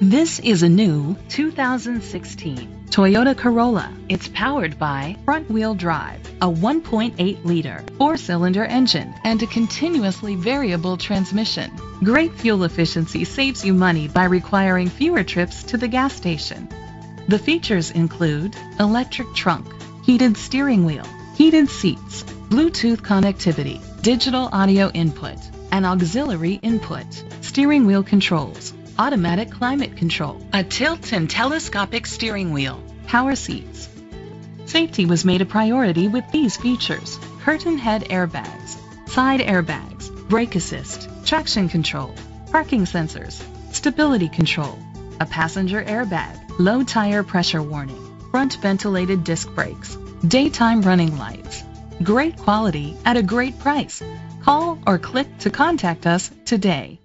This is a new 2016 Toyota Corolla. It's powered by front-wheel drive, a 1.8-liter four-cylinder engine, and a continuously variable transmission. Great fuel efficiency saves you money by requiring fewer trips to the gas station. The features include electric trunk, heated steering wheel, heated seats, Bluetooth connectivity, digital audio input, and auxiliary input, steering wheel controls, automatic climate control, a tilt and telescopic steering wheel, power seats. Safety was made a priority with these features. Curtain head airbags, side airbags, brake assist, traction control, parking sensors, stability control, a passenger airbag, low tire pressure warning, front ventilated disc brakes, daytime running lights. Great quality at a great price. Call or click to contact us today.